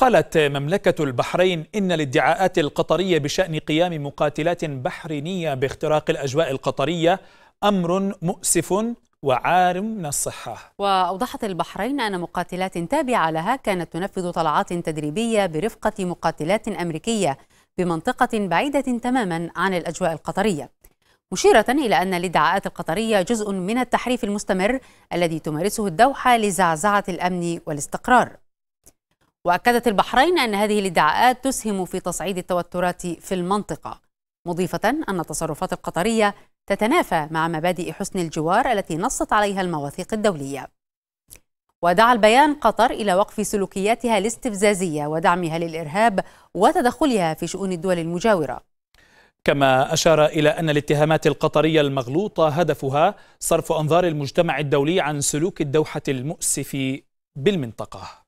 قالت مملكة البحرين إن الادعاءات القطرية بشأن قيام مقاتلات بحرينية باختراق الأجواء القطرية أمر مؤسف وعار من الصحة. وأوضحت البحرين أن مقاتلات تابعة لها كانت تنفذ طلعات تدريبية برفقة مقاتلات أمريكية بمنطقة بعيدة تماما عن الأجواء القطرية مشيرة إلى أن الادعاءات القطرية جزء من التحريف المستمر الذي تمارسه الدوحة لزعزعة الأمن والاستقرار. وأكدت البحرين أن هذه الإدعاءات تسهم في تصعيد التوترات في المنطقة مضيفة أن التصرفات القطرية تتنافى مع مبادئ حسن الجوار التي نصت عليها المواثيق الدولية. ودعا البيان قطر إلى وقف سلوكياتها الاستفزازية ودعمها للإرهاب وتدخلها في شؤون الدول المجاورة. كما أشار إلى أن الاتهامات القطرية المغلوطة هدفها صرف أنظار المجتمع الدولي عن سلوك الدوحة المؤسف بالمنطقة.